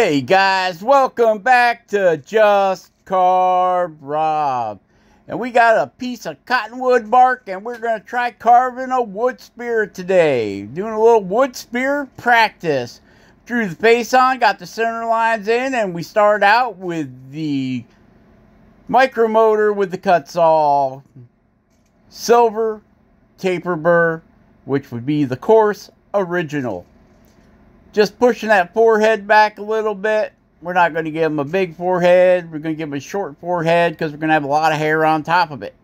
Hey guys, welcome back to Just Carve Rob. And we got a piece of cottonwood bark and we're going to try carving a wood spirit today. Doing a little wood spirit practice. Drew the face on, got the center lines in, and we start out with the micromotor with the Kutzall silver taper burr, which would be the coarse original just pushing that forehead back a little bit. We're not going to give him a big forehead. We're going to give him a short forehead because we're going to have a lot of hair on top of it.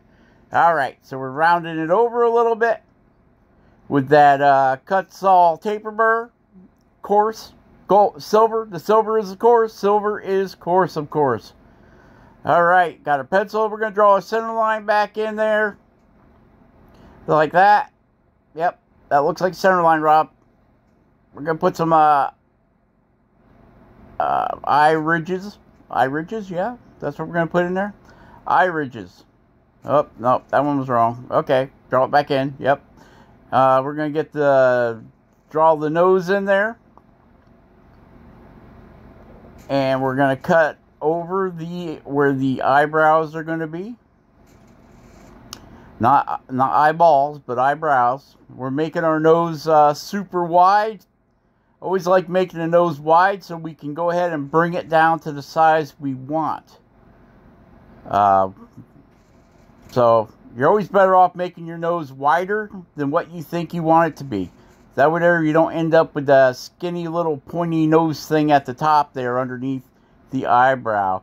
All right, so we're rounding it over a little bit with that uh, Kutzall taper burr, coarse, gold, silver. The silver is of course. Silver is coarse, of course. All right, got a pencil. We're going to draw a center line back in there. Like that. Yep, that looks like center line, Rob. We're to put some uh, uh, eye ridges. Eye ridges, yeah. That's what we're to put in there. Eye ridges. Oh, no, that one was wrong. Okay, draw it back in. Yep. Uh, we're to get the, draw the nose in there. And we're to cut over the, where the eyebrows are to be. Not, not eyeballs, but eyebrows. We're making our nose uh, super wide Always like making the nose wide so we can go ahead and bring it down to the size we want. Uh, so you're always better off making your nose wider than what you think you want it to be. That way there you don't end up with a skinny little pointy nose thing at the top there underneath the eyebrow.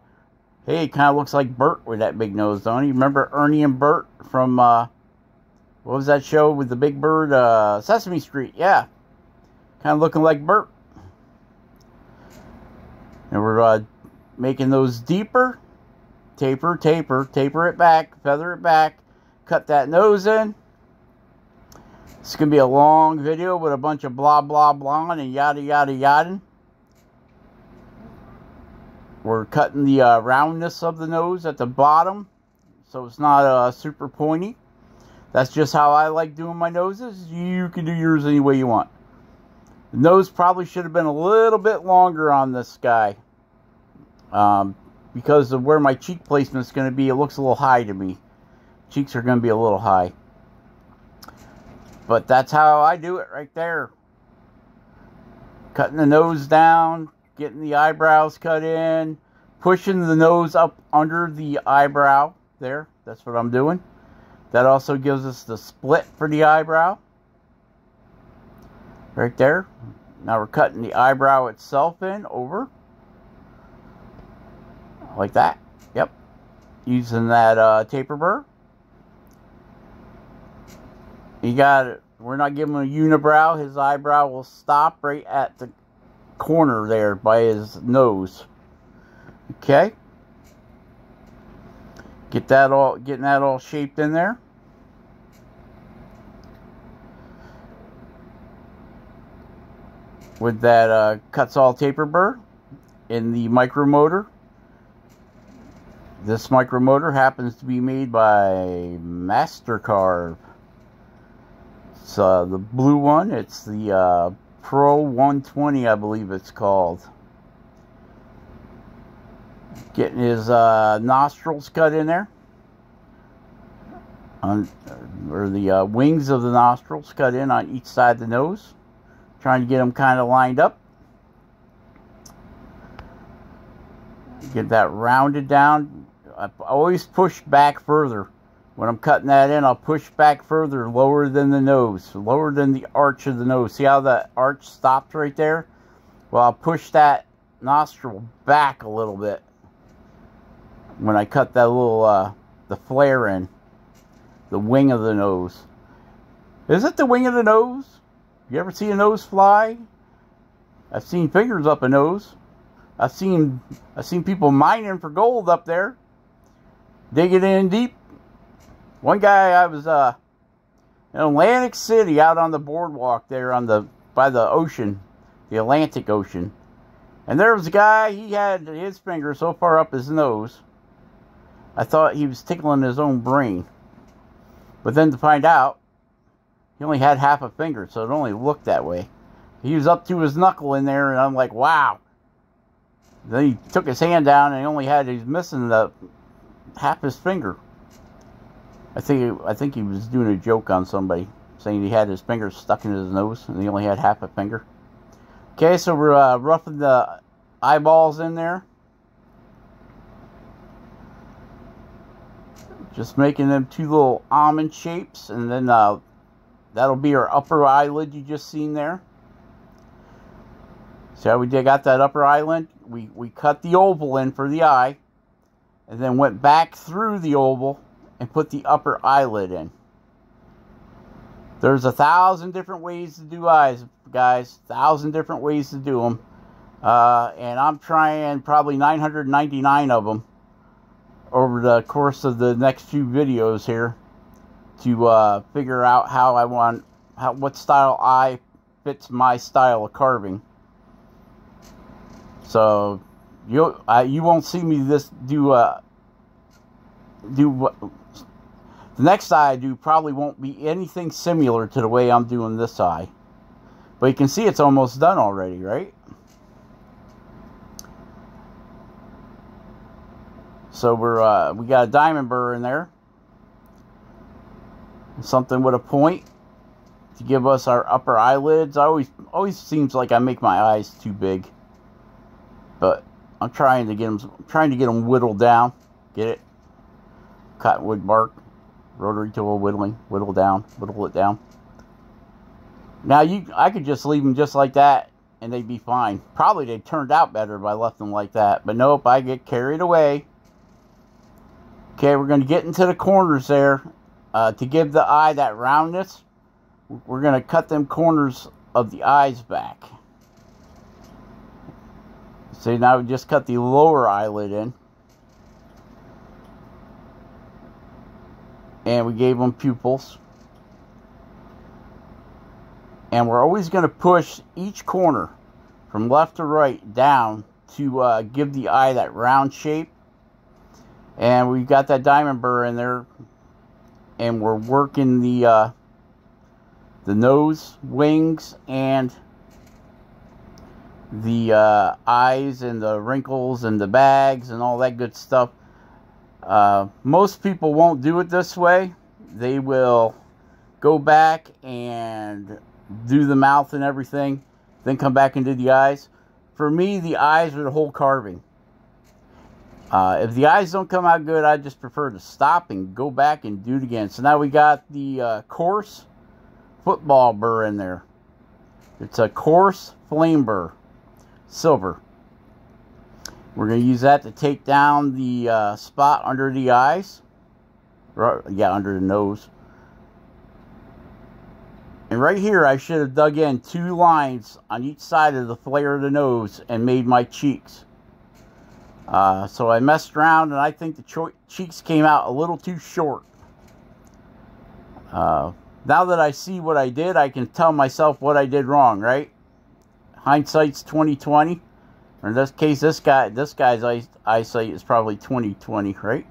Hey, it kind of looks like Bert with that big nose, don't you? Remember Ernie and Bert from, uh, what was that show with the big bird? Uh, Sesame Street, yeah. Kind of looking like Bert. And we're uh, making those deeper. Taper, taper, taper it back, feather it back, cut that nose in. It's going to be a long video with a bunch of blah, blah, blah and yada, yada, yada. We're cutting the uh, roundness of the nose at the bottom so it's not uh, super pointy. That's just how I like doing my noses. You can do yours any way you want. The nose probably should have been a little bit longer on this guy. Um, because of where my cheek placement is going to be, it looks a little high to me. Cheeks are going to be a little high. But that's how I do it right there. Cutting the nose down, getting the eyebrows cut in, pushing the nose up under the eyebrow there. That's what I'm doing. That also gives us the split for the eyebrow right there. Now we're cutting the eyebrow itself in over. Like that. Yep. Using that uh, taper burr. You got it. We're not giving him a unibrow. His eyebrow will stop right at the corner there by his nose. Okay. Get that all getting that all shaped in there. With that uh, Kutzall taper burr in the micromotor. This micromotor happens to be made by Mastercarve. It's uh, the blue one. It's the uh, Pro 120, I believe it's called. Getting his uh, nostrils cut in there. On, or the uh, wings of the nostrils cut in on each side of the nose. Trying to get them kind of lined up. Get that rounded down. I always push back further. When I'm cutting that in, I'll push back further, lower than the nose, lower than the arch of the nose. See how the arch stopped right there? Well, I'll push that nostril back a little bit when I cut that little, uh, the flare in, the wing of the nose. Is it the wing of the nose? You ever see a nose fly? I've seen fingers up a nose. I've seen I've seen people mining for gold up there. Digging in deep. One guy I was uh in Atlantic City out on the boardwalk there on the by the ocean, the Atlantic Ocean. And there was a guy, he had his finger so far up his nose. I thought he was tickling his own brain. But then to find out, he only had half a finger, so it only looked that way. He was up to his knuckle in there, and I'm like, wow. Then he took his hand down and he only had he's missing the half his finger. I think I think he was doing a joke on somebody, saying he had his finger stuck in his nose and he only had half a finger. Okay, so we're uh, roughing the eyeballs in there. Just making them two little almond shapes, and then uh, that'll be our upper eyelid you just seen there. How we did got that upper eyelid? We, we cut the oval in for the eye, and then went back through the oval and put the upper eyelid in. There's a thousand different ways to do eyes, guys. Thousand different ways to do them. Uh, and I'm trying probably 999 of them over the course of the next few videos here to uh, figure out how I want, how what style I fits my style of carving. So you uh, you won't see me this do uh, do the next eye I do probably won't be anything similar to the way I'm doing this eye. But you can see it's almost done already, right? So we're uh, we got a diamond burr in there. Something with a point to give us our upper eyelids. I always always seems like I make my eyes too big. But I'm trying to get them I'm trying to get them whittled down. Get it? Cottonwood bark, rotary tool whittling, whittle down, whittle it down. Now you, I could just leave them just like that, and they'd be fine. Probably they turned out better if I left them like that. But nope, I get carried away. Okay, we're going to get into the corners there. Uh, to give the eye that roundness, we're going to cut them corners of the eyes back. See, now we just cut the lower eyelid in. And we gave them pupils. And we're always going to push each corner from left to right down to uh, give the eye that round shape. And we've got that diamond burr in there. And we're working the, uh, the nose, wings, and the uh, eyes and the wrinkles and the bags and all that good stuff. Uh, most people won't do it this way. They will go back and do the mouth and everything, then come back and do the eyes. For me, the eyes are the whole carving. Uh, if the eyes don't come out good, I just prefer to stop and go back and do it again. So now we got the uh, coarse football burr in there. It's a coarse flame burr silver. We're going to use that to take down the uh, spot under the eyes. Right, yeah, under the nose. And right here, I should have dug in two lines on each side of the flare of the nose and made my cheeks. Uh, so I messed around and I think the cheeks came out a little too short. Uh, now that I see what I did, I can tell myself what I did wrong, right? hindsight's 2020. Or in this case, this guy, this guy's eyesight is probably 2020, right?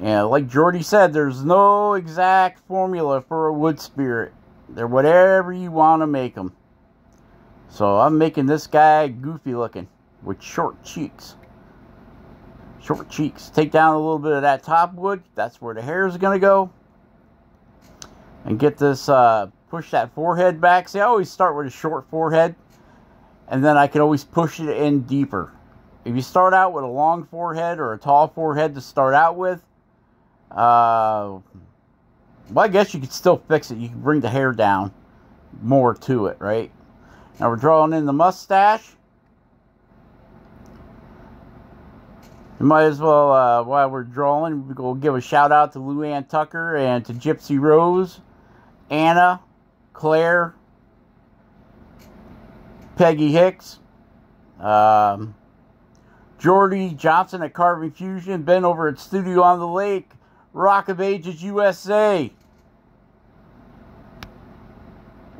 And like Jordy said, there's no exact formula for a wood spirit. They're whatever you want to make them. So I'm making this guy goofy looking with short cheeks. Short cheeks. Take down a little bit of that top wood. That's where the hair is going to go. And get this uh, push that forehead back. See, I always start with a short forehead, and then I can always push it in deeper. If you start out with a long forehead or a tall forehead to start out with, uh, well, I guess you could still fix it. You can bring the hair down more to it, right? Now we're drawing in the mustache. You might as well, uh, while we're drawing, we'll give a shout out to Luann Tucker and to Gypsy Rose, Anna, Claire, Peggy Hicks, um, Jordy Johnson at Carving Fusion, Ben over at Studio on the Lake, Rock of Ages USA,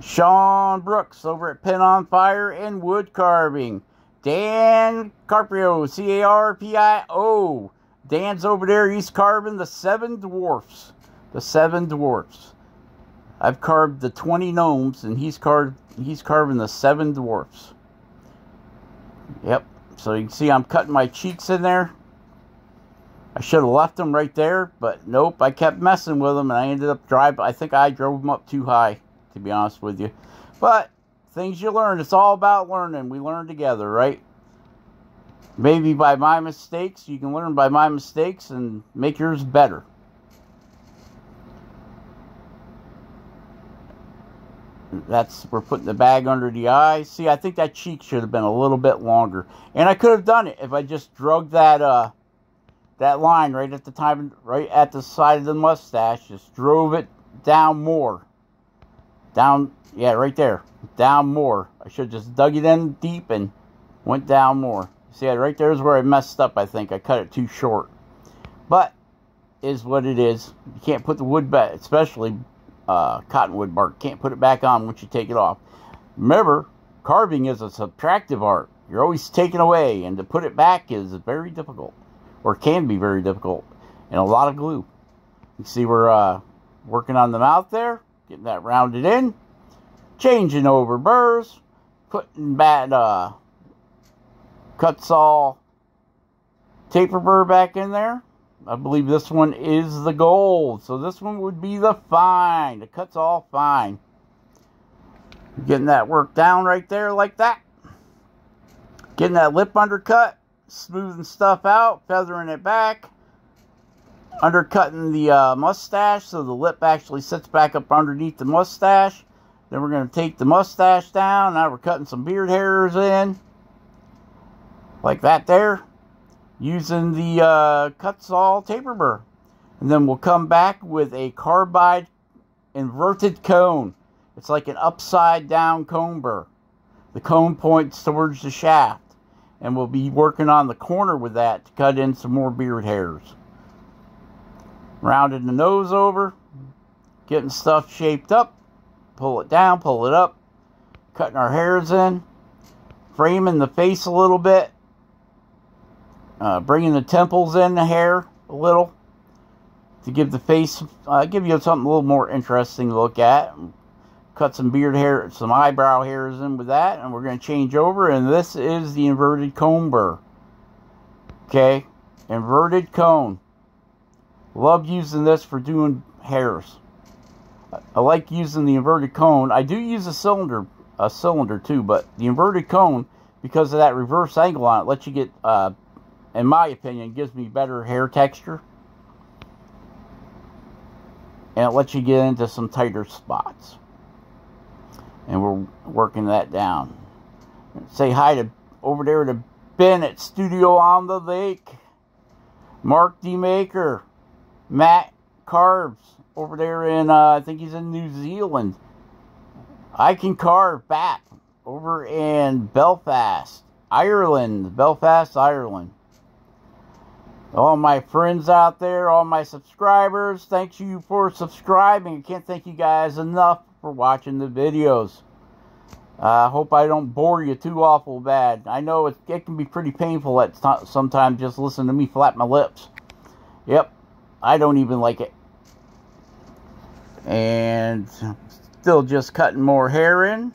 Sean Brooks over at Pen on Fire and Wood Carving, Dan Carpio, C A R P I O. Dan's over there, he's carving the Seven Dwarfs. The Seven Dwarfs. I've carved the 20 gnomes, and he's carved he's carving the seven dwarfs. Yep. So you can see I'm cutting my cheeks in there. I should have left them right there, but nope. I kept messing with them, and I ended up driving. I think I drove them up too high, to be honest with you. But things you learn. It's all about learning. We learn together, right? Maybe by my mistakes. You can learn by my mistakes and make yours better. That's we're putting the bag under the eye. See, I think that cheek should have been a little bit longer, and I could have done it if I just drug that uh that line right at the time, right at the side of the mustache. Just drove it down more, down, yeah, right there, down more. I should just dug it in deep and went down more. See, right there is where I messed up. I think I cut it too short, but is what it is. You can't put the wood back, especially uh, cottonwood bark. Can't put it back on once you take it off. Remember, carving is a subtractive art. You're always taking away, and to put it back is very difficult, or can be very difficult, and a lot of glue. You see we're uh, working on the mouth there, getting that rounded in, changing over burrs, putting that uh, Kutzall taper burr back in there. I believe this one is the gold. So this one would be the fine. The Kutzall fine. Getting that work down right there like that. Getting that lip undercut. Smoothing stuff out. Feathering it back. Undercutting the uh, mustache so the lip actually sits back up underneath the mustache. Then we're going to take the mustache down. Now we're cutting some beard hairs in. Like that there using the uh, Kutzall taper burr. And then we'll come back with a carbide inverted cone. It's like an upside down cone burr. The cone points towards the shaft. And we'll be working on the corner with that to cut in some more beard hairs. Rounding the nose over. Getting stuff shaped up. Pull it down, pull it up. Cutting our hairs in. Framing the face a little bit uh, bringing the temples in the hair a little to give the face, uh, give you something a little more interesting to look at. Cut some beard hair, some eyebrow hairs in with that, and we're going to change over. And this is the inverted cone. Okay, inverted cone. Love using this for doing hairs. I like using the inverted cone. I do use a cylinder, a cylinder too, but the inverted cone, because of that reverse angle on it, lets you get uh, in my opinion, gives me better hair texture. And it lets you get into some tighter spots. And we're working that down. Say hi to over there to Ben at Studio on the Lake. Mark D. Maker. Matt Carves over there in, uh, I think he's in New Zealand. I can carve back over in Belfast, Ireland. Belfast, Ireland all my friends out there, all my subscribers, thank you for subscribing. I can't thank you guys enough for watching the videos. I uh, hope I don't bore you too awful bad. I know it, it can be pretty painful at sometimes just listen to me flap my lips. Yep, I don't even like it. And still just cutting more hair in.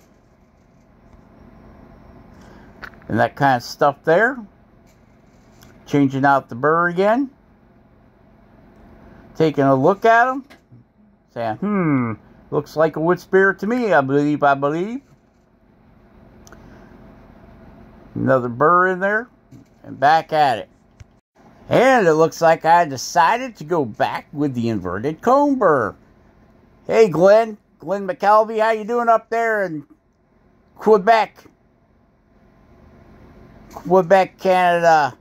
And that kind of stuff there. Changing out the burr again. Taking a look at them. Saying, hmm, looks like a wood spirit to me, I believe, I believe. Another burr in there. And back at it. And it looks like I decided to go back with the inverted cone burr. Hey, Glenn. Glenn McKelvey, how you doing up there in Quebec? Quebec, Canada.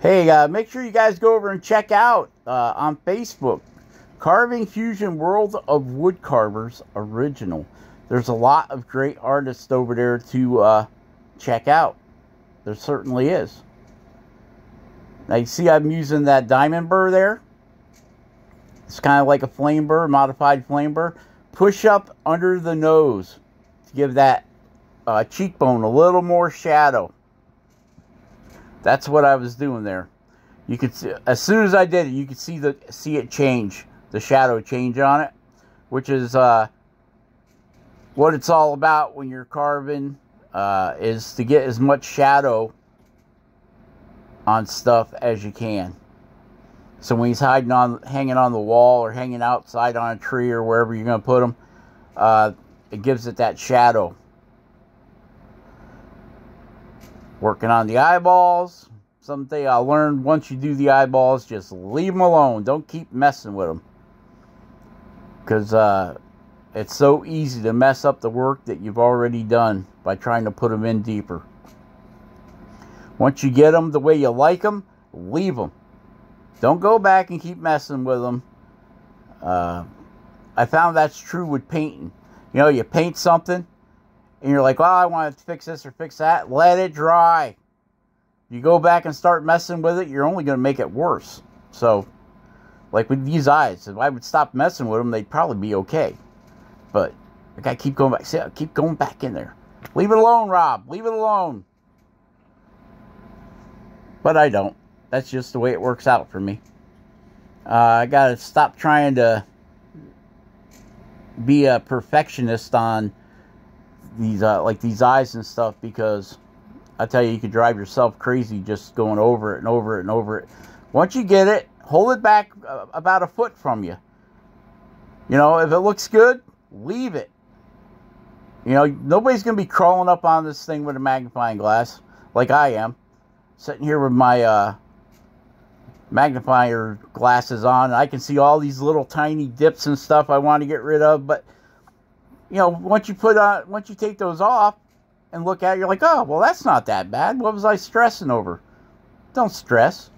Hey, uh, make sure you guys go over and check out uh, on Facebook Carving Fusion World of Wood Carvers Original. There's a lot of great artists over there to uh, check out. There certainly is. Now, you see, I'm using that diamond burr there. It's kind of like a flame burr, modified flame burr. Push up under the nose to give that uh, cheekbone a little more shadow. That's what I was doing there. You could see, as soon as I did it, you could see the see it change, the shadow change on it, which is uh, what it's all about when you're carving uh, is to get as much shadow on stuff as you can. So when he's hiding on, hanging on the wall or hanging outside on a tree or wherever you're going to put him, uh, it gives it that shadow. Working on the eyeballs. Something I learned once you do the eyeballs, just leave them alone. Don't keep messing with them. Because uh, it's so easy to mess up the work that you've already done by trying to put them in deeper. Once you get them the way you like them, leave them. Don't go back and keep messing with them. Uh, I found that's true with painting. You know, you paint something and you're like, well, I want to fix this or fix that. Let it dry. You go back and start messing with it, you're only going to make it worse. So, like with these eyes, if I would stop messing with them, they'd probably be okay. But I got to keep going back. See, I keep going back in there. Leave it alone, Rob. Leave it alone. But I don't. That's just the way it works out for me. Uh, I got to stop trying to be a perfectionist on these uh, like these eyes and stuff because I tell you, you could drive yourself crazy just going over it and over it and over it. Once you get it, hold it back uh, about a foot from you. You know, if it looks good, leave it. You know, nobody's going to be crawling up on this thing with a magnifying glass like I am. Sitting here with my uh, magnifier glasses on. I can see all these little tiny dips and stuff I want to get rid of. But, you know, once you put on, once you take those off and look at it, you're like, oh, well, that's not that bad. What was I stressing over? Don't stress.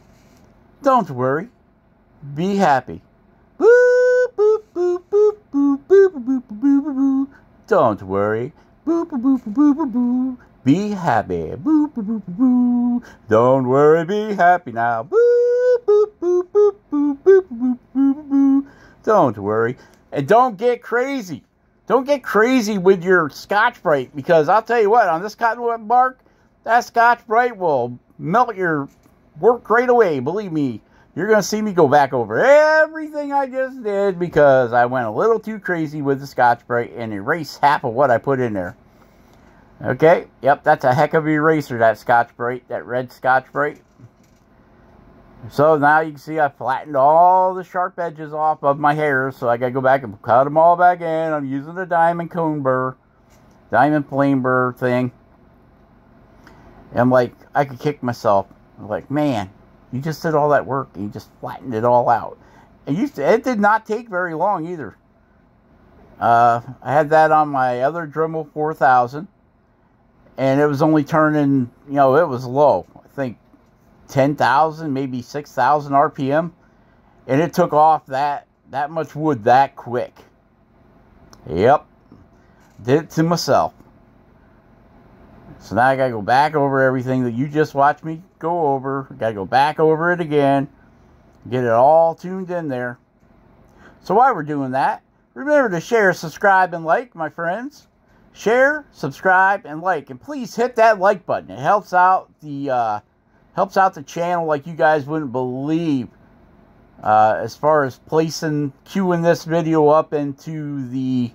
Don't worry. Be happy. Boop, boop, boop, boop, boop, boop, boop, boop, boop, boop. Don't worry. Boop, boop, boop, boop, boop. Be happy. Boop, boop, boop. Don't worry. Be happy now. Boop, boop, boop, boop, boop, boop, boop, boop. Don't worry. And don't get crazy. Don't get crazy with your Scotch-Brite because I'll tell you what, on this cottonwood bark, that Scotch-Brite will melt your work right away. Believe me, you're going to see me go back over everything I just did because I went a little too crazy with the Scotch-Brite and erased half of what I put in there. Okay, yep, that's a heck of an eraser, that Scotch-Brite, that red Scotch-Brite. So now you can see I flattened all the sharp edges off of my hair, so I got to go back and cut them all back in. I'm using the diamond cone burr, diamond flame burr thing. And I'm like, I could kick myself. I'm like, man, you just did all that work and you just flattened it all out. And you, it did not take very long either. Uh, I had that on my other Dremel 4000 and it was only turning, you know, it was low. I think 10,000, maybe 6,000 RPM, and it took off that that much wood that quick. Yep, did it to myself. So now I gotta go back over everything that you just watched me go over. Gotta go back over it again, get it all tuned in there. So while we're doing that, remember to share, subscribe, and like, my friends share, subscribe, and like. And please hit that like button. It helps out the uh, helps out the channel like you guys wouldn't believe. Uh, as far as placing, queuing this video up into the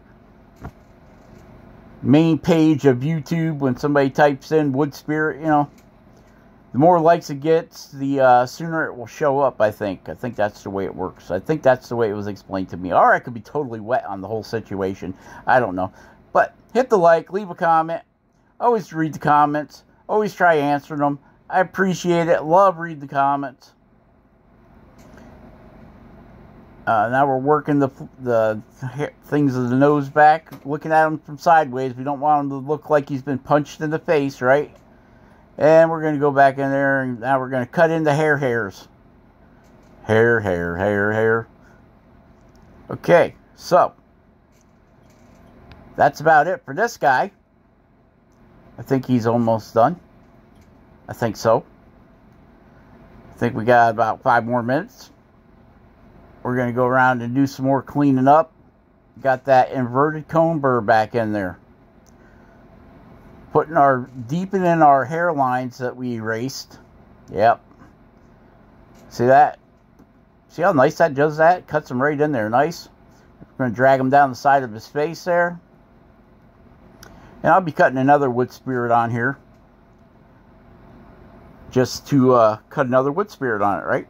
main page of YouTube when somebody types in Wood Spirit, you know, the more likes it gets, the uh, sooner it will show up, I think. I think that's the way it works. I think that's the way it was explained to me. Or I could be totally wet on the whole situation. I don't know. But hit the like, leave a comment. Always read the comments. Always try answering them. I appreciate it. Love read the comments. Uh, now we're working the the things of the nose back, looking at him from sideways. We don't want him to look like he's been punched in the face, right? And we're going to go back in there, and now we're going to cut in the hair hairs. Hair, hair, hair, hair. Okay, so that's about it for this guy. I think he's almost done. I think so. I think we got about five more minutes. We're going to go around and do some more cleaning up. Got that inverted cone burr back in there. Putting our, deepening our hairlines that we erased. Yep. See that? See how nice that does that? Cuts them right in there. Nice. We're going to drag them down the side of his face there. And I'll be cutting another wood spirit on here. Just to uh, cut another wood spirit on it, right?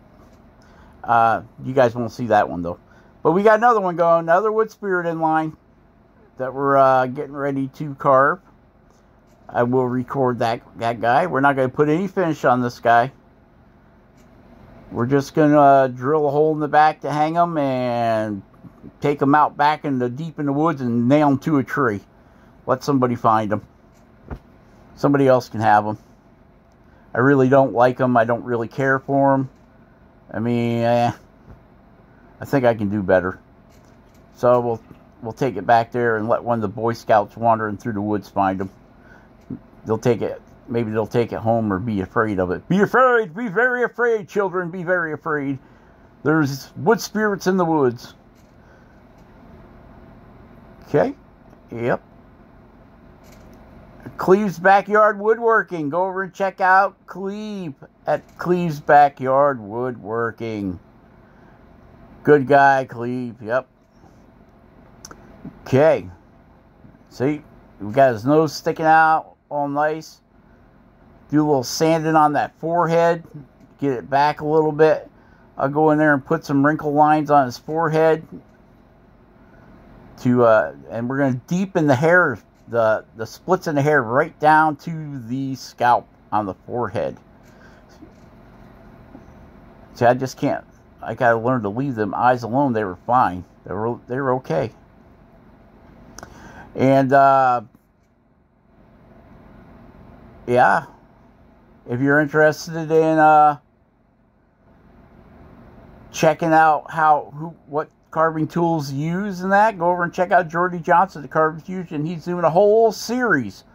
Uh, you guys won't see that one though. But we got another one going, another wood spirit in line that we're uh, getting ready to carve. I will record that, that guy. We're not going to put any finish on this guy. We're just going to uh, drill a hole in the back to hang them and take them out back in the deep in the woods and nail them to a tree. Let somebody find them. Somebody else can have them. I really don't like them. I don't really care for them. I mean, eh, I think I can do better. So we'll we'll take it back there and let one of the Boy Scouts wandering through the woods find them. They'll take it. Maybe they'll take it home or be afraid of it. Be afraid. Be very afraid, children. Be very afraid. There's wood spirits in the woods. Okay. Yep. Cleve's Backyard Woodworking. Go over and check out Cleve at Cleve's Backyard Woodworking. Good guy, Cleve. Yep. Okay. See, we got his nose sticking out all nice. Do a little sanding on that forehead. Get it back a little bit. I'll go in there and put some wrinkle lines on his forehead. To uh, and we're gonna deepen the hair, the the splits in the hair right down to the scalp on the forehead. See, I just can't. I gotta learn to leave them eyes alone. They were fine. They were they were okay. And uh, yeah, if you're interested in uh, checking out how who what carving tools use and that, go over and check out Jordy Johnson at Carving Fusion. He's doing a whole series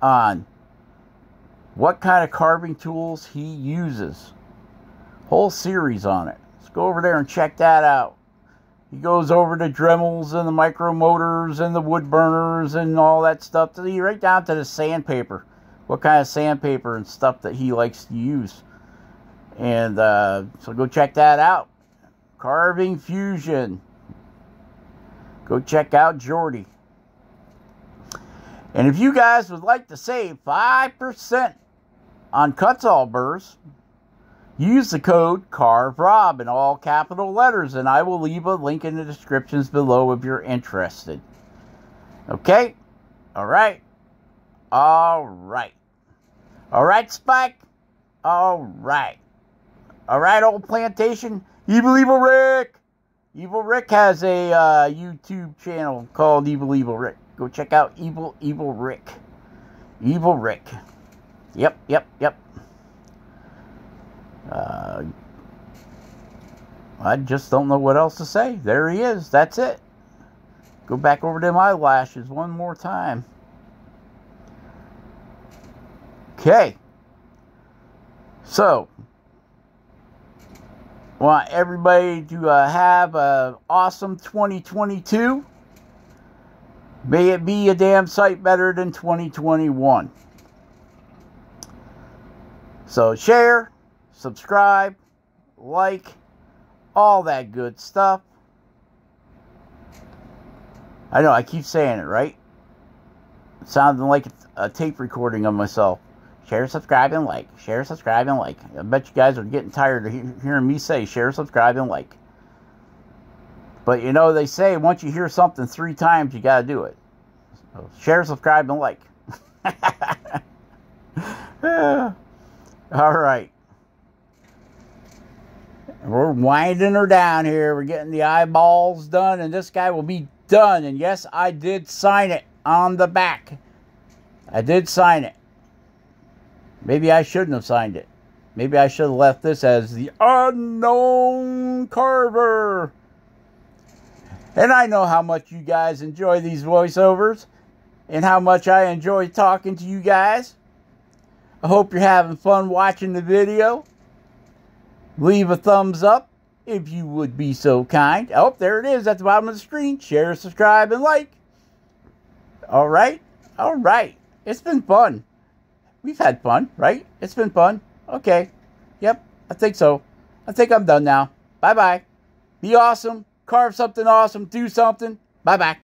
on what kind of carving tools he uses. Whole series on it. Let's go over there and check that out. He goes over the Dremels and the micro motors and the wood burners and all that stuff. To right down to the sandpaper. What kind of sandpaper and stuff that he likes to use. And uh, so go check that out. Carving Fusion. Go check out Jordy. And if you guys would like to save 5% on Kutzall burrs, Use the code CARVEROB in all capital letters, and I will leave a link in the descriptions below if you're interested. Okay? All right. All right. All right, Spike? All right. All right, old plantation. Evil Evil Rick. Evil Rick has a uh, YouTube channel called Evil Evil Rick. Go check out Evil Evil Rick. Evil Rick. Yep, yep, yep. Uh, I just don't know what else to say. There he is. That's it. Go back over to my lashes one more time. Okay. So, want everybody to uh, have an awesome 2022. May it be a damn sight better than 2021. So, share subscribe, like, all that good stuff. I know, I keep saying it, right? Sounding like a tape recording of myself. Share, subscribe, and like. Share, subscribe, and like. I bet you guys are getting tired of hearing me say share, subscribe, and like. But you know, they say once you hear something three times, you got to do it. So share, subscribe, and like. All right. We're winding her down here. We're getting the eyeballs done, and this guy will be done. And yes, I did sign it on the back. I did sign it. Maybe I shouldn't have signed it. Maybe I should have left this as the unknown carver. And I know how much you guys enjoy these voiceovers and how much I enjoy talking to you guys. I hope you're having fun watching the video. Leave a thumbs up if you would be so kind. Oh, there it is at the bottom of the screen. Share, subscribe, and like. All right. All right. It's been fun. We've had fun, right? It's been fun. Okay. Yep. I think so. I think I'm done now. Bye bye. Be awesome. Carve something awesome. Do something. Bye bye.